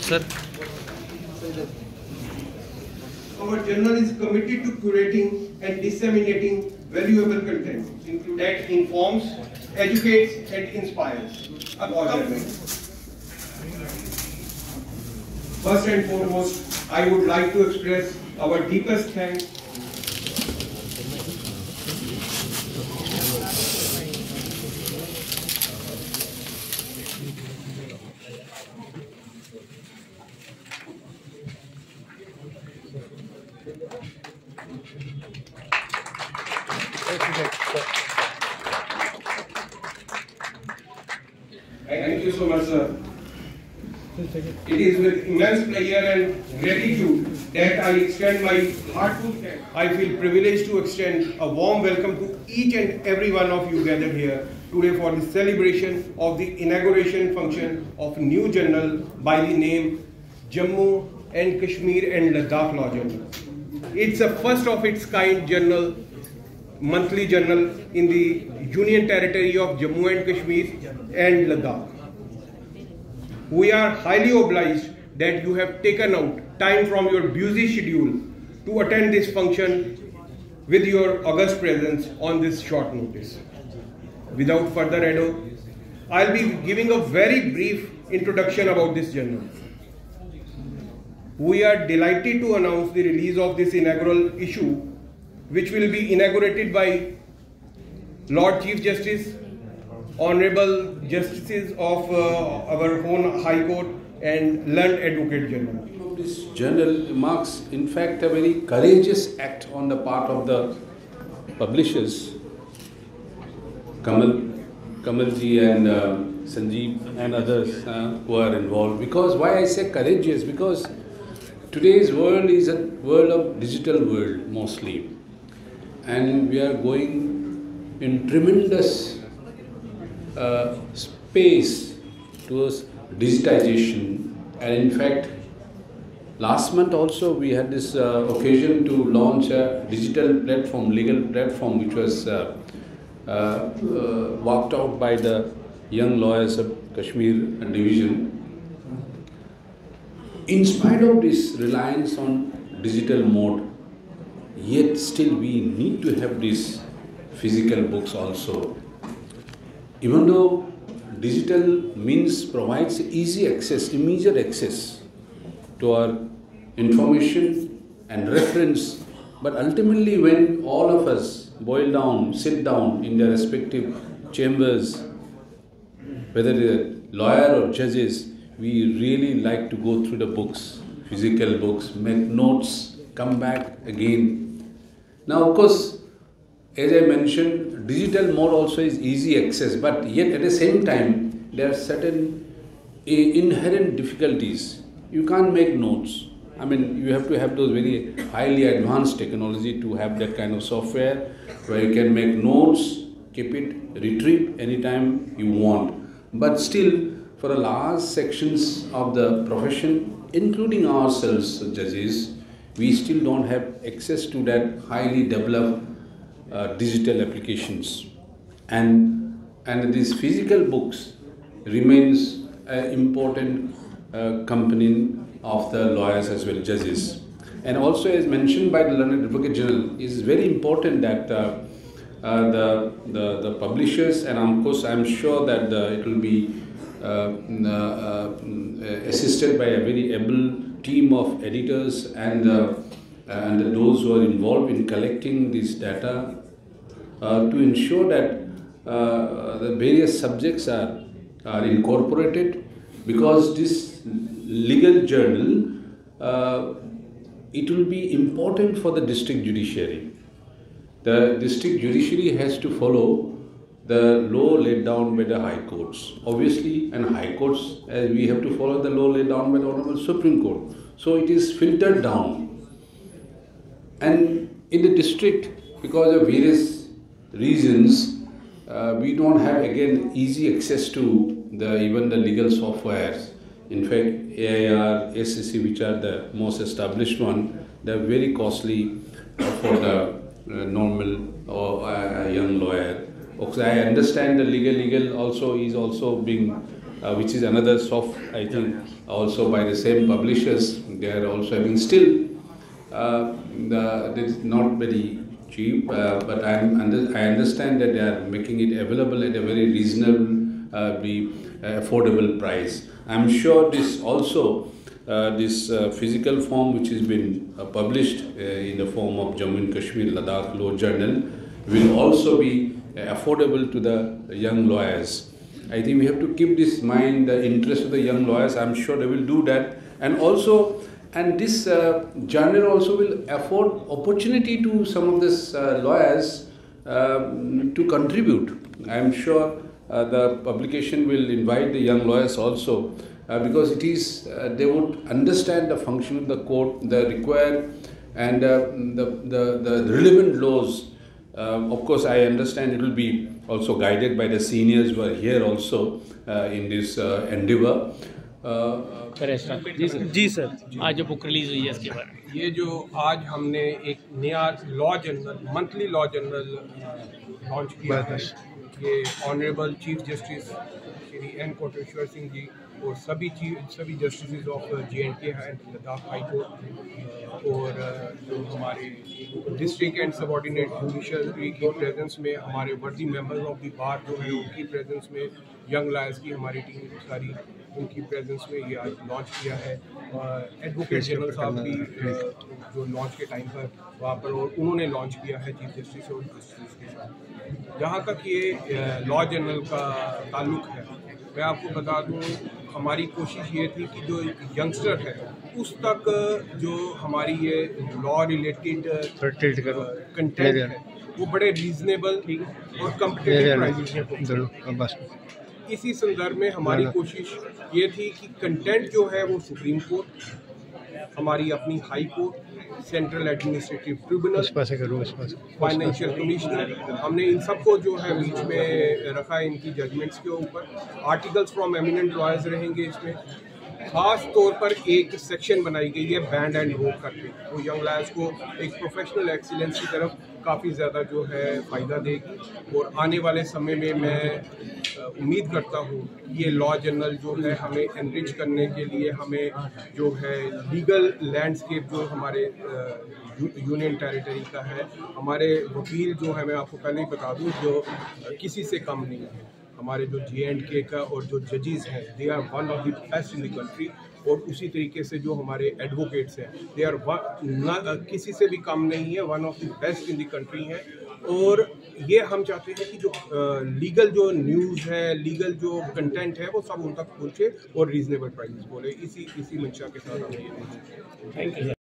Sir. Our journal is committed to curating and disseminating valuable content that informs, educates, and inspires. First and foremost, I would like to express our deepest thanks Thank you so much, sir. It is with immense pleasure and gratitude that I extend my heartfelt thanks. I feel privileged to extend a warm welcome to each and every one of you gathered here today for the celebration of the inauguration function of new journal by the name Jammu and Kashmir and Ladakh Law Journal. It's a first of its kind journal monthly journal in the Union Territory of Jammu and Kashmir and Ladakh. We are highly obliged that you have taken out time from your busy schedule to attend this function with your august presence on this short notice. Without further ado, I'll be giving a very brief introduction about this journal. We are delighted to announce the release of this inaugural issue, which will be inaugurated by Lord Chief Justice, Honorable Justices of uh, our own High Court, and learned Advocate General. This journal marks, in fact, a very courageous act on the part of the publishers, Kamal, Kamalji and uh, Sanjeev and others uh, who are involved. Because why I say courageous? Because today's world is a world of digital world mostly, and we are going in tremendous uh, space towards digitization. And in fact, last month also we had this uh, occasion to launch a digital platform, legal platform, which was uh, uh, uh, worked out by the young lawyers of Kashmir division. In spite of this reliance on digital mode, yet still we need to have these physical books also. Even though digital means provides easy access, immediate access to our information and reference, but ultimately when all of us boil down, sit down in their respective chambers, whether they're lawyer or judges, we really like to go through the books, physical books, make notes, come back again. Now, of course, as I mentioned, digital mode also is easy access, but yet at the same time, there are certain eh, inherent difficulties. You can't make notes. I mean, you have to have those very highly advanced technology to have that kind of software where you can make notes, keep it, retrieve anytime you want. But still, for the large sections of the profession, including ourselves, judges, we still don't have access to that highly developed digital applications. And, and these physical books remains an important uh, component of the lawyers as well judges. And also as mentioned by the Learned Advocate General, it is very important that uh, uh, the, the, the publishers and of course I'm sure that the, it will be uh, assisted by a very able team of editors and, and those who are involved in collecting this data to ensure that the various subjects are, are incorporated because this legal journal uh, it will be important for the district judiciary. The district judiciary has to follow the law laid down by the high courts. Obviously, and high courts, as we have to follow the law laid down by the Honorable Supreme Court. So it is filtered down. And in the district, because of various reasons, uh, we don't have again easy access to the even the legal softwares. In fact, AIR, SCC, which are the most established one, they're very costly for the uh, normal or uh, young lawyer. Because I understand the legal legal also is also being uh, which is another soft, I think, also by the same publishers. They are also having still, uh, the, it is not very cheap, uh, but I'm under, I understand that they are making it available at a very reasonable, uh, uh, affordable price. I'm sure this also, uh, this uh, physical form which has been uh, published in the form of Jammu and Kashmir Ladakh Law Journal will also be affordable to the young lawyers. I think we have to keep this mind, the interest of the young lawyers. I'm sure they will do that. And also, and this uh, journal also will afford opportunity to some of these uh, lawyers um, to contribute. I'm sure uh, the publication will invite the young lawyers also uh, because it is uh, they would understand the function of the court, the required and uh, the, the, the relevant laws. Um, of course, I understand it will be also guided by the seniors who are here also in this جی, جی سر. آج جو بک release ہوئی ہے اس کے بارے یہ جو آج ہم نے ایک نیا law journal monthly law journal launch کیا ہے. یہ honourable chief justice Shri N Kotiswar Singh ji اور سبھی چیز سبھی justices of J and K ہیں لداخ ہائی کورٹ اور uh, جو ہمارے district and subordinate judiciary کی پریزنس میں ہمارے وردی ممبرز آف دی بار جو ہیں ان کی پریزنس میں ینگ لائرس کی ہماری ٹیم ساری ان کی پریزنس میں یہ آج لانچ کیا ہے۔ uh, ایڈوکیٹ جنرل صاحب بھی uh, جو لانچ کے ٹائم پر وہاں پر اور انہوں نے لانچ کیا ہے چیف جسٹس اور جسٹس کے ساتھ۔ جہاں تک یہ لا جنرل کا تعلق ہے میں آپ کو بتا دوں ہماری کوشش یہ تھی کہ جو ایک ینگسٹر ہے اس تک جو ہماری یہ لا ریلیٹڈ کنٹینٹ ہے۔ وہ بڑے ریزنیبل اور اسی سندر میں ہماری کوشش یہ تھی کہ کنٹینٹ جو ہے وہ سپریم کورٹ ہماری اپنی high court central administrative tribunal financial commissioner. ہم نے ان سب کو جو ہے بیچ میں رکھا ہے ان کی ججمنٹس کے اوپر۔ آرٹیکلس فرام ایمیننٹ لائرز رہیں گے اس میں۔ خاص طور پر ایک سیکشن بنائی گئی ہے بینڈ اینڈ ہوپ کر کے وہ ینگ لائنس کو ایک پروفیشنل ایکسیلنس کی طرف کافی زیادہ جو ہے فائدہ دے گی۔ اور آنے والے سمے میں میں امید کرتا ہوں یہ لا جنرل جو ہے ہمیں انریچ کرنے کے لیے ہمیں جو ہے لیگل لینڈسکیپ جو ہمارے یونین ٹیریٹری کا ہے، ہمارے وکیل جو ہے میں آپ کو پہلے ہی بتا دوں جو کسی سے کم نہیں ہے ہمارے جو جی اینڈ کے کا اور جو ججز ہیں they are one of the best in the country اور اسی طریقے سے جو ہمارے ایڈوکیٹس ہیں دے آر کسی سے بھی کم نہیں ہے one of the best in the country ہیں۔ اور یہ ہم چاہتے ہیں کہ جو لیگل جو نیوز ہے لیگل جو کنٹینٹ ہے، وہ سب ان تک پہنچے اور ریزنیبل پرائز بولے۔ اسی اسی منشا کے ساتھ ہم یہ تھینک یو